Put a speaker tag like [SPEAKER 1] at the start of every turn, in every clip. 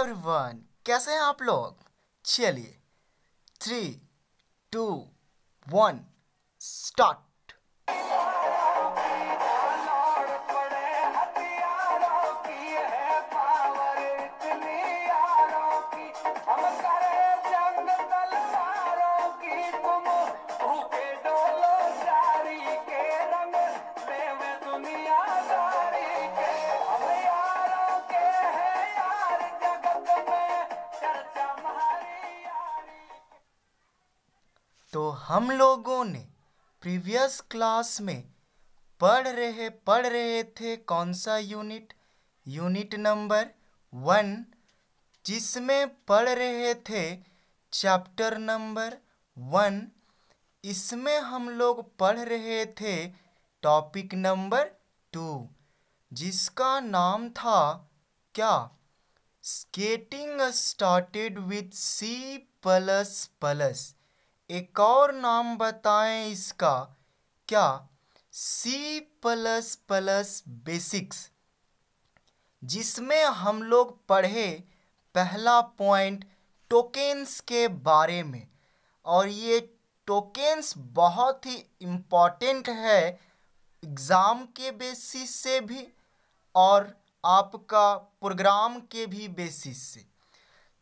[SPEAKER 1] Everyone कैसे हैं आप लोग? चलिए. थ्री टू वन स्टार्ट हम लोगों ने प्रीवियस क्लास में पढ़ रहे पढ़ रहे थे कौन सा यूनिट यूनिट नंबर वन जिसमें पढ़ रहे थे चैप्टर नंबर वन इसमें हम लोग पढ़ रहे थे टॉपिक नंबर टू जिसका नाम था क्या? Skating started with C plus plus एक और नाम बताएँ इसका। क्या? सी प्लस प्लस बेसिक्स जिसमें हम लोग पढ़े पहला पॉइंट टोकेंस के बारे में। और ये टोकेंस बहुत ही इंपॉर्टेंट है एग्ज़ाम के बेसिस से भी और आपका प्रोग्राम के भी बेसिस से।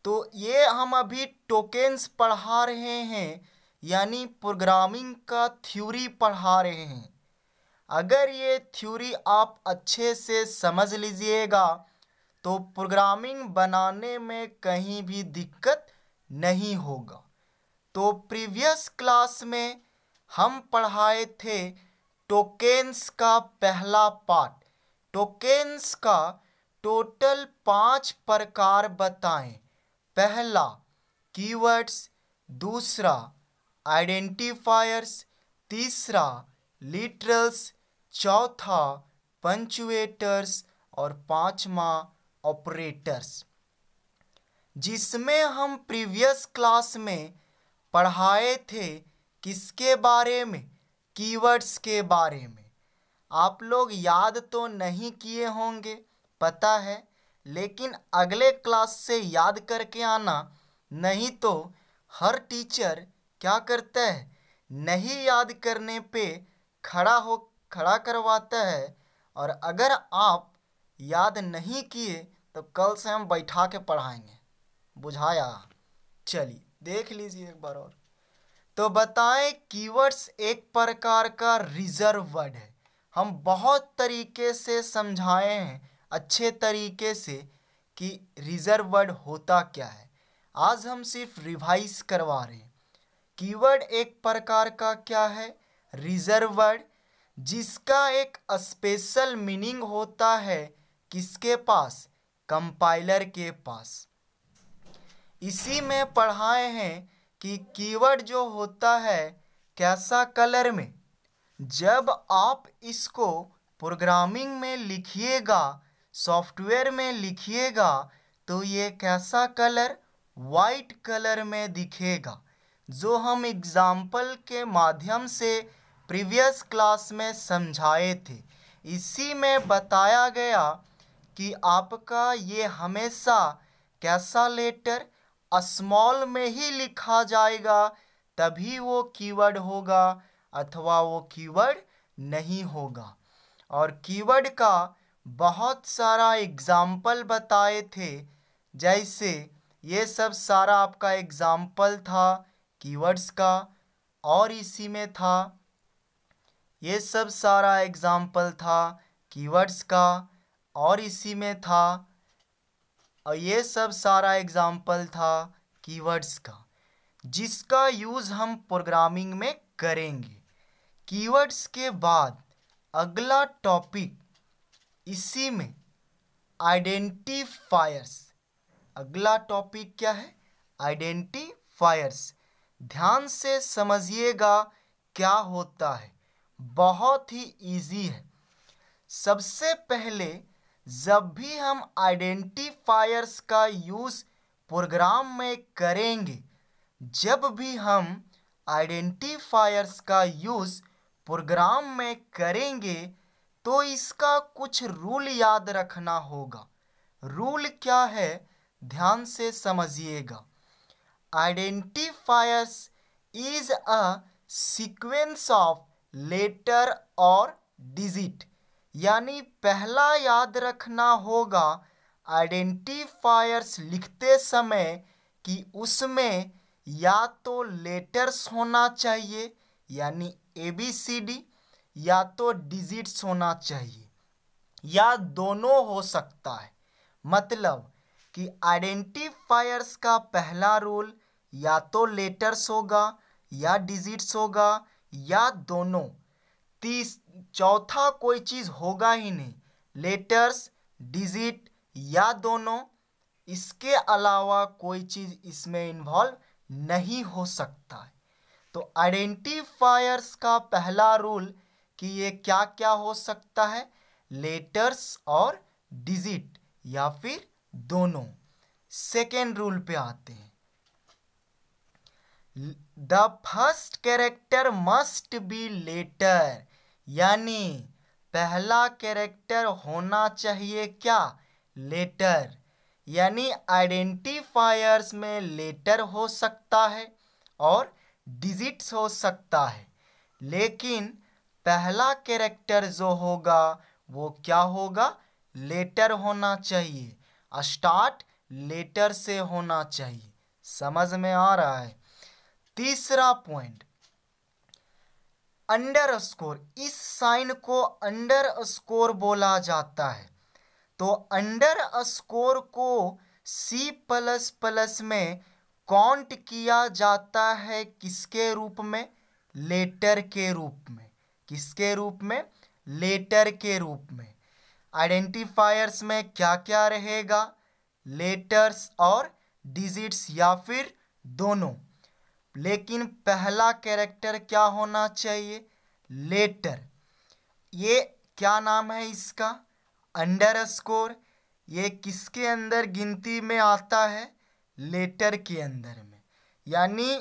[SPEAKER 1] तो ये हम अभी टोकेंस पढ़ा रहे हैं। यानी प्रोग्रामिंग का थ्योरी पढ़ा रहे हैं। अगर ये थ्योरी आप अच्छे से समझ लीजिएगा तो प्रोग्रामिंग बनाने में कहीं भी दिक्कत नहीं होगा। तो प्रीवियस क्लास में हम पढ़ाए थे टोकेंस का पहला पार्ट। टोकेंस का टोटल पाँच प्रकार बताएँ। पहला, कीवर्ड्स। दूसरा आइडेंटिफायर्स, तीसरा लिटरल्स चौथा पंचुएटर्स और पांचवा ऑपरेटर्स जिसमें हम प्रीवियस क्लास में पढ़ाए थे, किसके बारे में? कीवर्ड्स के बारे में। आप लोग याद तो नहीं किए होंगे, पता है, लेकिन अगले क्लास से याद करके आना, नहीं तो हर टीचर क्या करता है? नहीं याद करने पे खड़ा हो, खड़ा करवाता है। और अगर आप याद नहीं किए तो कल से हम बैठा के पढ़ाएँगे। बुझाया? चलिए, देख लीजिए एक बार और। तो बताएँ कीवर्ड्स एक प्रकार का रिज़र्व वर्ड है। हम बहुत तरीके से समझाए हैं, अच्छे तरीके से, कि रिज़र्व वर्ड होता क्या है। आज हम सिर्फ़ रिवाइज करवा रहे हैं। कीवर्ड एक प्रकार का क्या है? रिज़र्व वर्ड, जिसका एक स्पेशल मीनिंग होता है किसके पास? कंपाइलर के पास। इसी में पढ़ाए हैं कि कीवर्ड जो होता है कैसा कलर में? जब आप इसको प्रोग्रामिंग में लिखिएगा, सॉफ्टवेयर में लिखिएगा तो ये कैसा कलर? वाइट कलर में दिखेगा। जो हम एग्ज़ाम्पल के माध्यम से प्रीवियस क्लास में समझाए थे। इसी में बताया गया कि आपका ये हमेशा कैसा लेटर स्मॉल में ही लिखा जाएगा, तभी वो कीवर्ड होगा, अथवा वो कीवर्ड नहीं होगा। और कीवर्ड का बहुत सारा एग्ज़ाम्पल बताए थे, जैसे ये सब सारा आपका एग्ज़ाम्पल था कीवर्ड्स का और इसी में था। ये सब सारा एग्ज़ाम्पल था कीवर्ड्स का और इसी में था। और ये सब सारा एग्ज़ाम्पल था कीवर्ड्स का, जिसका यूज़ हम प्रोग्रामिंग में करेंगे। कीवर्ड्स के बाद अगला टॉपिक इसी में आइडेंटिफायर्स अगला टॉपिक क्या है? आइडेंटिफायर्स ध्यान से समझिएगा क्या होता है। बहुत ही इजी है। सबसे पहले, जब भी हम आइडेंटिफायर्स का यूज़ प्रोग्राम में करेंगे, जब भी हम आइडेंटिफायर्स का यूज़ प्रोग्राम में करेंगे तो इसका कुछ रूल याद रखना होगा। रूल क्या है? ध्यान से समझिएगा। Identifiers is a sequence of letter और डिजिट यानी पहला याद रखना होगा आइडेंटिफायर्स लिखते समय कि उसमें या तो लेटर्स होना चाहिए, यानी ए बी सी डी या तो डिजिट्स होना चाहिए। या दोनों हो सकता है। मतलब कि आइडेंटिफायर्स का पहला रूल या तो लेटर्स होगा, या डिजिट्स होगा, या दोनों। तीस, चौथा कोई चीज़ होगा ही नहीं। लेटर्स, डिजिट या दोनों, इसके अलावा कोई चीज़ इसमें इन्वॉल्व नहीं हो सकता है। तो आइडेंटिफायर्स का पहला रूल कि ये क्या क्या हो सकता है? लेटर्स और डिजिट, या फिर दोनों सेकेंड रूल पे आते हैं। The first character must be letter यानी पहला कैरेक्टर होना चाहिए क्या? लेटर यानी आइडेंटिफायर्स में लेटर हो सकता है और डिजिट्स हो सकता है। लेकिन पहला कैरेक्टर जो होगा, वो क्या होगा? लेटर होना चाहिए। स्टार्ट लेटर से होना चाहिए। समझ में आ रहा है? तीसरा पॉइंट अंडर स्कोर इस साइन को अंडर स्कोर बोला जाता है। तो अंडर स्कोर को सी प्लस प्लस में काउंट किया जाता है किसके रूप में? लेटर के रूप में। किसके रूप में? लेटर के रूप में। आइडेंटिफायर्स में क्या क्या रहेगा? लेटर्स और डिजिट्स या फिर दोनों। लेकिन पहला कैरेक्टर क्या होना चाहिए? लेटर ये क्या नाम है इसका? अंडर स्कोर ये किसके अंदर गिनती में आता है? लेटर के अंदर में। यानी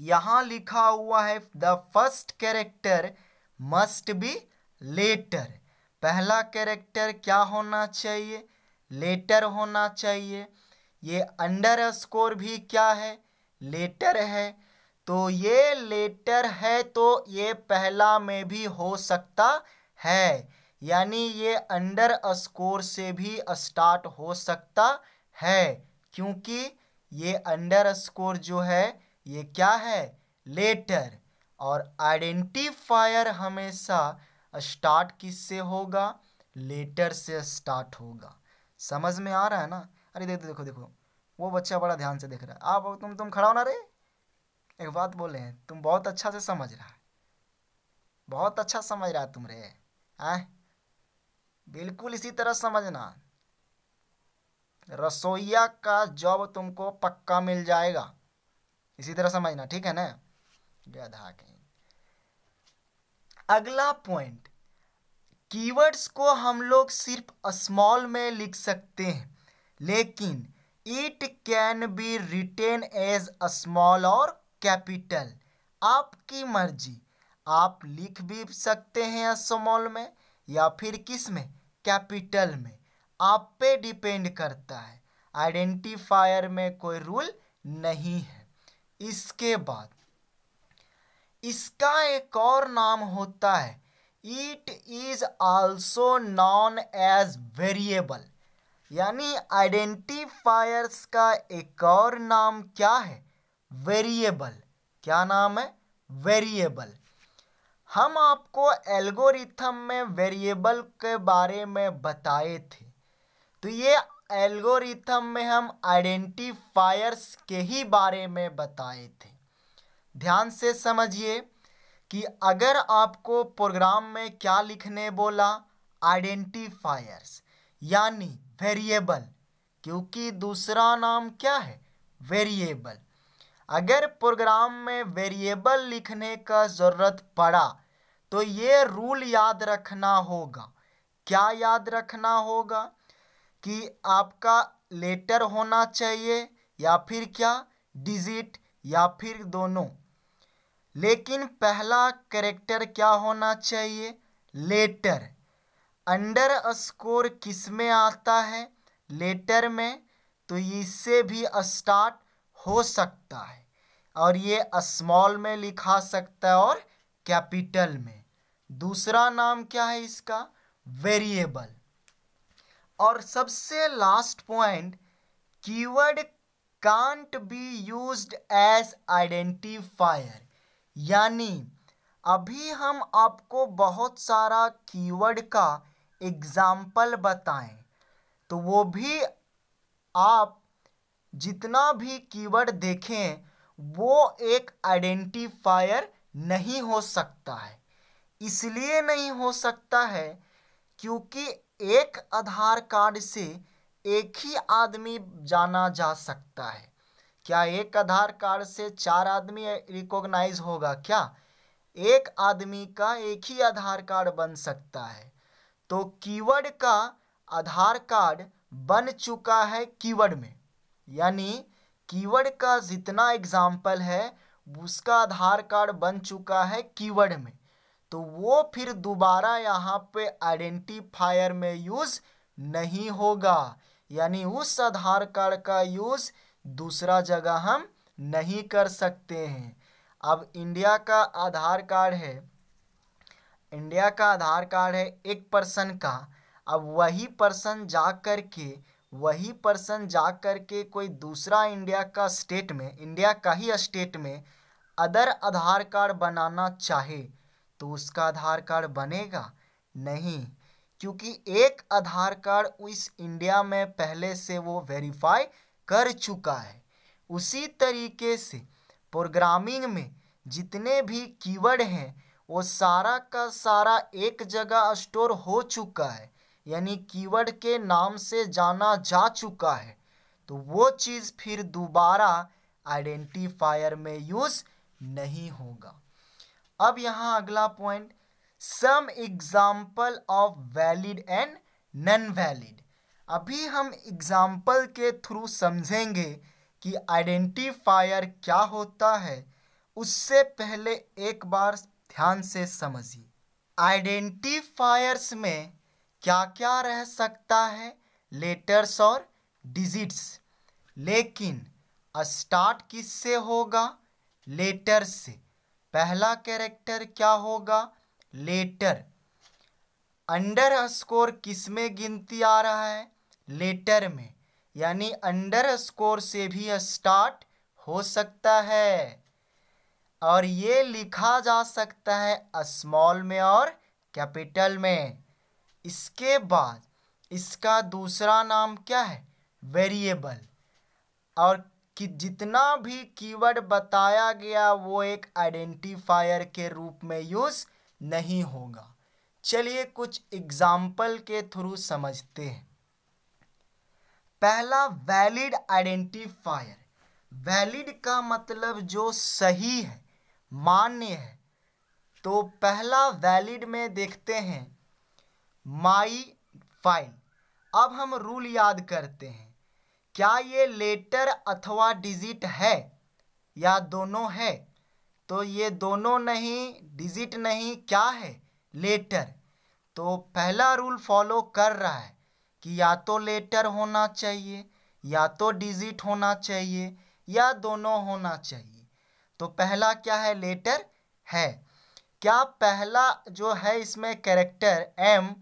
[SPEAKER 1] यहाँ लिखा हुआ है the first character must be letter पहला कैरेक्टर क्या होना चाहिए? लेटर होना चाहिए। ये अंडर स्कोर भी क्या है? लेटर है। तो ये लेटर है तो ये पहला में भी हो सकता है। यानी ये अंडर स्कोर से भी स्टार्ट हो सकता है। क्योंकि ये अंडर स्कोर जो है, ये क्या है? लेटर और आइडेंटिफायर हमेशा स्टार्ट किससे होगा? लेटर से स्टार्ट होगा। समझ में आ रहा है ना? अरे देखो देखो देखो। वो बच्चा बड़ा ध्यान से देख रहा है। आप, तुम तुम खड़ा होना रे? एक बात बोले हैं, तुम बहुत अच्छा से समझ रहा है। बहुत अच्छा समझ रहा है तुम रे आए बिल्कुल इसी तरह समझना। रसोईया का जॉब तुमको पक्का मिल जाएगा। इसी तरह समझना, ठीक है ना? गधा कहीं अगला पॉइंट कीवर्ड्स को हम लोग सिर्फ़ स्मॉल में लिख सकते हैं, लेकिन it can be written as small और कैपिटल आपकी मर्ज़ी। आप लिख भी सकते हैं स्मॉल में या फिर किसमें? कैपिटल में। आप पे डिपेंड करता है। आइडेंटिफायर में कोई रूल नहीं है। इसके बाद इसका एक और नाम होता है। It is also known as variable यानी आइडेंटिफायर्स का एक और नाम क्या है? वेरिएबल क्या नाम है? वेरिएबल हम आपको एल्गोरिथम में वेरिएबल के बारे में बताए थे। तो ये एल्गोरिथम में हम आइडेंटिफायर्स के ही बारे में बताए थे। ध्यान से समझिए कि अगर आपको प्रोग्राम में क्या लिखने बोला, आइडेंटिफायर्स, यानी वेरिएबल, क्योंकि दूसरा नाम क्या है? वेरिएबल। अगर प्रोग्राम में वेरिएबल लिखने का ज़रूरत पड़ा तो ये रूल याद रखना होगा। क्या याद रखना होगा? कि आपका लेटर होना चाहिए या फिर क्या? डिजिट या फिर दोनों। लेकिन पहला करेक्टर क्या होना चाहिए? लेटर अंडर स्कोर किसमें आता है? लेटर में तो इससे भी स्टार्ट हो सकता है। और ये स्मॉल में लिखा सकता है और कैपिटल में। दूसरा नाम क्या है इसका? वेरिएबल और सबसे last point keyword can't be used as identifier यानी अभी हम आपको बहुत सारा कीवर्ड का एग्ज़ाम्पल बताएँ तो वो भी आप जितना भी कीवर्ड देखें, वो एक आइडेंटिफायर नहीं हो सकता है। इसलिए नहीं हो सकता है क्योंकि एक आधार कार्ड से एक ही आदमी जाना जा सकता है। क्या एक आधार कार्ड से चार आदमी रिकॉग्नाइज होगा क्या? एक आदमी का एक ही आधार कार्ड बन सकता है। तो कीवर्ड का आधार कार्ड बन चुका है कीवर्ड में। यानी कीवर्ड का जितना एग्ज़ाम्पल है, उसका आधार कार्ड बन चुका है कीवर्ड में। तो वो फिर दोबारा यहाँ पे आइडेंटिफायर में यूज़ नहीं होगा। यानी उस आधार कार्ड का यूज़ दूसरा जगह हम नहीं कर सकते हैं। अब इंडिया का आधार कार्ड है। इंडिया का आधार कार्ड है एक पर्सन का। अब वही पर्सन जा कर के, वही पर्सन जा कर के कोई दूसरा इंडिया का स्टेट में, इंडिया का ही स्टेट में अदर आधार कार्ड बनाना चाहे तो उसका आधार कार्ड बनेगा? नहीं, क्योंकि एक आधार कार्ड उस इंडिया में पहले से वो वेरीफाई कर चुका है। उसी तरीके से प्रोग्रामिंग में जितने भी कीवर्ड हैं, वो सारा का सारा एक जगह स्टोर हो चुका है। यानी कीवर्ड के नाम से जाना जा चुका है। तो वो चीज़ फिर दोबारा आइडेंटिफायर में यूज़ नहीं होगा। अब यहाँ अगला point, some example of valid and non valid. अभी हम एग्ज़ाम्पल के थ्रू समझेंगे कि आइडेंटिफायर क्या होता है। उससे पहले एक बार ध्यान से समझिए। आइडेंटिफायर्स में क्या क्या रह सकता है? लेटर्स और डिजिट्स लेकिन स्टार्ट किससे होगा? लेटर से। पहला कैरेक्टर क्या होगा? लेटर अंडर स्कोर किसमें गिनती आ रहा है? लेटर में, यानी अंडर स्कोर से भी स्टार्ट हो सकता है। और ये लिखा जा सकता है स्मॉल में और कैपिटल में। इसके बाद इसका दूसरा नाम क्या है? वेरिएबल। और कि जितना भी कीवर्ड बताया गया, वो एक आइडेंटिफायर के रूप में यूज़ नहीं होगा। चलिए कुछ एग्ज़ाम्पल के थ्रू समझते हैं। पहला वैलिड आइडेंटिफायर वैलिड का मतलब जो सही है, मान्य है। तो पहला वैलिड में देखते हैं माई फ़ाइल अब हम रूल याद करते हैं। क्या ये लेटर अथवा डिजिट है या दोनों है? तो ये दोनों नहीं डिजिट नहीं, क्या है? लेटर तो पहला रूल फॉलो कर रहा है। कि या तो लेटर होना चाहिए, या तो डिजिट होना चाहिए, या दोनों होना चाहिए। तो पहला क्या है? लेटर है। क्या पहला जो है इसमें कैरेक्टर एम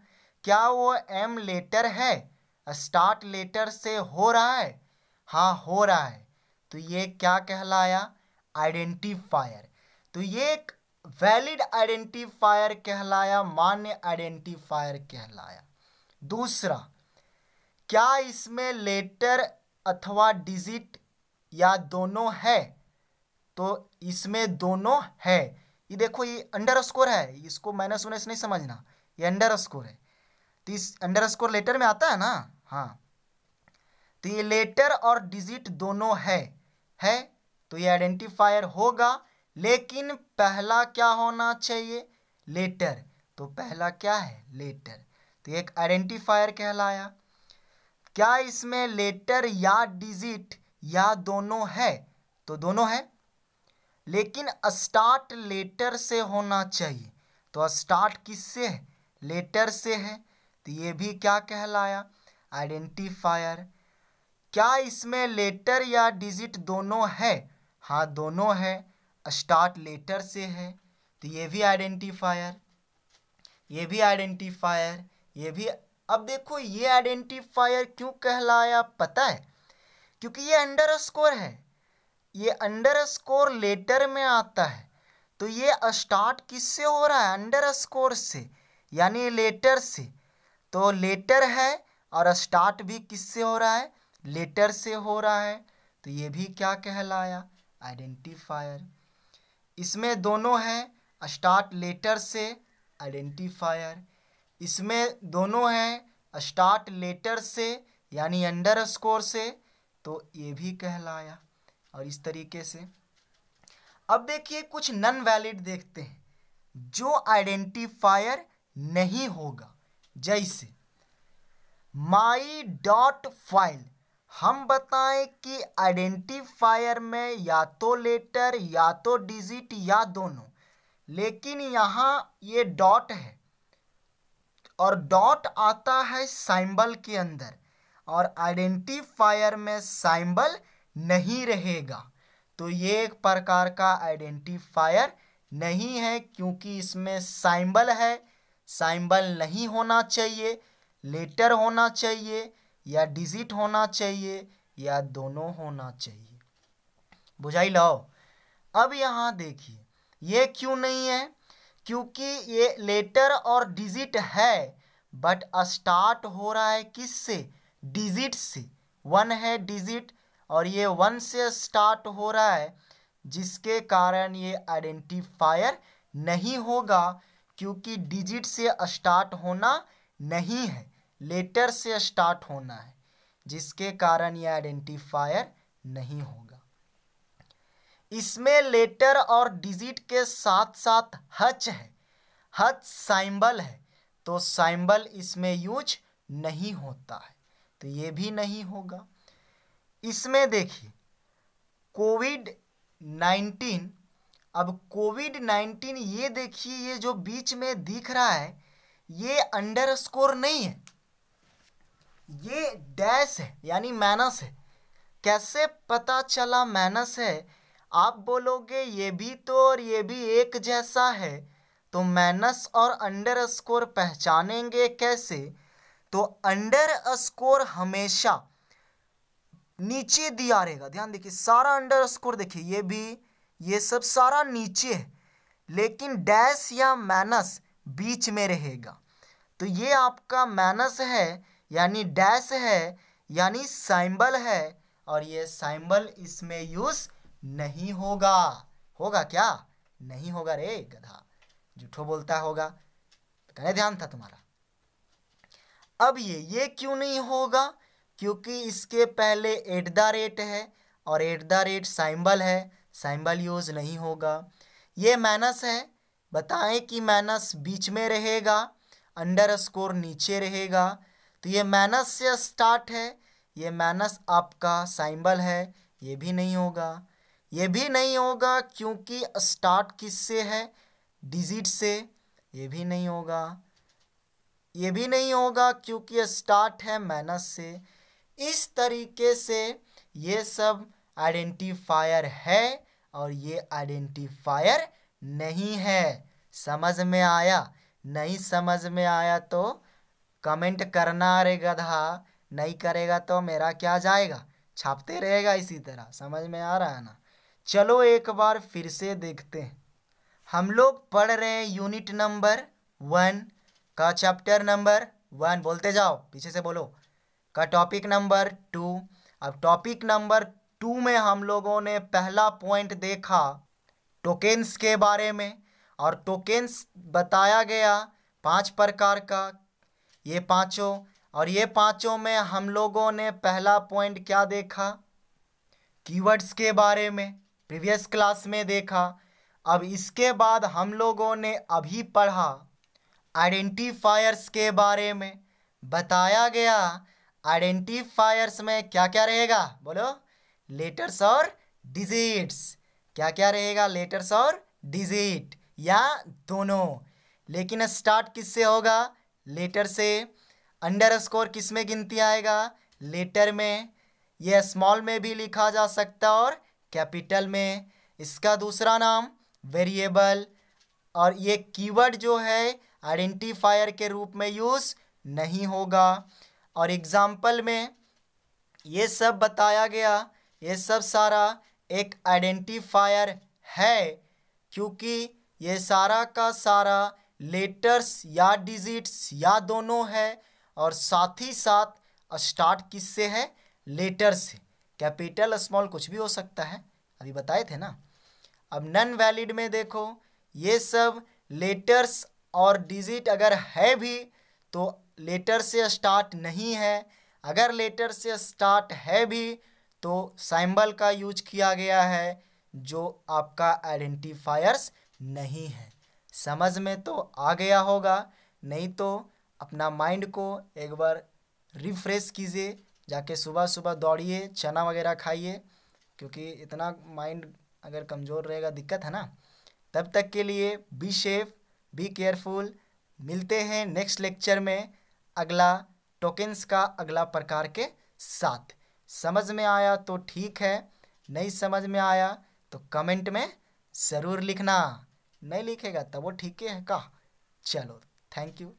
[SPEAKER 1] क्या वो एम लेटर है? स्टार्ट लेटर से हो रहा है? हाँ हो रहा है। तो ये क्या कहलाया? आइडेंटिफायर। तो ये एक वैलिड आइडेंटिफायर कहलाया, मान्य आइडेंटिफायर कहलाया। दूसरा क्या इसमें लेटर अथवा डिजिट या दोनों है? तो इसमें दोनों है। ये देखो, ये अंडर स्कोर है। इसको माइनस उनस नहीं समझना। ये अंडर स्कोर है। तो इस अंडर स्कोर लेटर में आता है ना? हाँ। तो ये लेटर और डिजिट दोनों है। है तो ये आइडेंटिफायर होगा। लेकिन पहला क्या होना चाहिए? लेटर। तो पहला क्या है? लेटर। तो एक आइडेंटिफायर कहलाया। क्या इसमें लेटर या डिजिट या दोनों है? तो दोनों है। लेकिन स्टार्ट लेटर से होना चाहिए। तो स्टार्ट किससे है? लेटर से है। तो ये भी क्या कहलाया? आइडेंटिफायर। क्या इसमें लेटर या डिजिट दोनों है? हाँ दोनों है। स्टार्ट लेटर से है। तो ये भी आइडेंटिफायर। ये भी आइडेंटिफायर। ये भी अब देखो ये आइडेंटिफायर क्यों कहलाया, पता है? क्योंकि ये अंडर स्कोर है। ये अंडर स्कोर लेटर में आता है। तो ये स्टार्ट किससे हो रहा है? अंडर स्कोर से, यानी लेटर से। तो लेटर है और स्टार्ट भी किससे हो रहा है? लेटर से हो रहा है। तो ये भी क्या कहलाया? आइडेंटिफायर इसमें दोनों हैं स्टार्ट लेटर से आइडेंटिफायर इसमें दोनों हैं स्टार्ट लेटर से, यानी अंडर स्कोर से तो ये भी कहलाया, और इस तरीके से। अब देखिए, कुछ नन वैलिड देखते हैं, जो आइडेंटिफायर नहीं होगा। जैसे माई डॉट फ़ाइल हम बताएँ कि आइडेंटिफायर में या तो लेटर या तो डिजिट या दोनों, लेकिन यहाँ ये डॉट है। और डॉट आता है साइंबल के अंदर और आइडेंटिफायर में साइंबल नहीं रहेगा। तो ये एक प्रकार का आइडेंटिफायर नहीं है क्योंकि इसमें साइंबल है। साइंबल नहीं होना चाहिए, लेटर होना चाहिए या डिजिट होना चाहिए या दोनों होना चाहिए। बुझाई लो अब यहाँ देखिए, ये क्यों नहीं है? क्योंकि ये लेटर और डिजिट है बट स्टार्ट हो रहा है किस से डिजिट से। वन है डिजिट और ये वन से स्टार्ट हो रहा है, जिसके कारण ये आइडेंटिफायर नहीं होगा, क्योंकि डिजिट से स्टार्ट होना नहीं है, लेटर से स्टार्ट होना है, जिसके कारण ये आइडेंटिफायर नहीं होगा। इसमें लेटर और डिजिट के साथ साथ हच है। हच साइंबल है तो साइंबल इसमें यूज़ नहीं होता है तो ये भी नहीं होगा। इसमें देखिए, कोविड नाइन्टीन, अब कोविड नाइन्टीन ये देखिए, ये जो बीच में दिख रहा है, ये अंडर स्कोर नहीं है। ये डैश है, यानी मैनस है। कैसे पता चला मैनस है? आप बोलोगे, ये भी तो और ये भी एक जैसा है। तो मैनस और अंडर स्कोर पहचानेंगे कैसे? तो अंडर स्कोर हमेशा नीचे दिया रहेगा। ध्यान देखिए, सारा अंडर स्कोर देखिए, ये भी, ये सब सारा नीचे है, लेकिन डैश या मैनस बीच में रहेगा। तो ये आपका मैनस है, यानी डैश है, यानी साइंबल है, और ये साइंबल इसमें यूज़ नहीं होगा। होगा क्या? नहीं होगा रे गधा। झूठो बोलता होगा। तो कहने ध्यान था तुम्हारा। अब ये ये क्यों नहीं होगा? क्योंकि इसके पहले एट द रेट है और एट द रेट साइम्बल है। साइम्बल यूज़ नहीं होगा। ये माइनस है। बताएँ कि माइनस बीच में रहेगा अंडर स्कोर नीचे रहेगा। तो ये माइनस से स्टार्ट है। ये माइनस आपका साइंबल है। ये भी नहीं होगा। ये भी नहीं होगा क्योंकि स्टार्ट किससे है? डिजिट से। ये भी नहीं होगा। ये भी नहीं होगा क्योंकि स्टार्ट है माइनस से। इस तरीके से ये सब आइडेंटिफायर है और ये आइडेंटिफायर नहीं है। समझ में आया? नहीं समझ में आया तो कमेंट करना रे गधा। नहीं करेगा तो मेरा क्या जाएगा? छापते रहेगा इसी तरह। समझ में आ रहा है ना? चलो एक बार फिर से देखते हैं। हम लोग पढ़ रहे हैं यूनिट नंबर वन का चैप्टर नंबर वन बोलते जाओ, पीछे से बोलो। का टॉपिक नंबर टू अब टॉपिक नंबर टू में हम लोगों ने पहला पॉइंट देखा टोकेंस के बारे में। और टोकेंस बताया गया पाँच प्रकार का, ये पाँचों। और ये पाँचों में हम लोगों ने पहला पॉइंट क्या देखा? कीवर्ड्स के बारे में। प्रीवियस क्लास में देखा। अब इसके बाद हम लोगों ने अभी पढ़ा आइडेंटिफायर्स के बारे में। बताया गया आइडेंटिफायर्स में क्या क्या रहेगा? बोलो। लेटर्स और डिजिट्स। क्या क्या रहेगा? लेटर्स और डिजिट या दोनों। लेकिन स्टार्ट किससे होगा? लेटर से। अंडर स्कोर किसमें गिनती आएगा? लेटर में। यह स्मॉल में भी लिखा जा सकता और कैपिटल में, इसका दूसरा नाम वेरिएबल, और ये कीवर्ड जो है, आइडेंटिफायर के रूप में यूज़ नहीं होगा। और एग्ज़ाम्पल में, ये सब बताया गया, ये सब सारा एक आइडेंटिफायर है, क्योंकि ये सारा का सारा लेटर्स या डिजिट्स या दोनों है, और साथ ही साथ स्टार्ट किससे है? लेटर से। कैपिटल स्मॉल कुछ भी हो सकता है। अभी बताए थे ना? अब नन वैलिड में देखो, ये सब लेटर्स और डिजिट अगर है भी तो लेटर से स्टार्ट नहीं है। अगर लेटर से स्टार्ट है भी तो साइम्बल का यूज़ किया गया है, जो आपका आइडेंटिफायर्स नहीं है। समझ में तो आ गया होगा, नहीं तो अपना माइंड को एक बार रिफ्रेश कीजिए। जाके सुबह सुबह दौड़िए, चना वगैरह खाइए, क्योंकि इतना माइंड अगर कमज़ोर रहेगा, दिक्कत है ना? तब तक के लिए बी शेफ बी केयरफुल मिलते हैं नेक्स्ट लेक्चर में अगला टोकन्स का अगला प्रकार के साथ। समझ में आया तो ठीक है, नहीं समझ में आया तो कमेंट में ज़रूर लिखना। नहीं लिखेगा तब वो ठीक है का चलो थैंक यू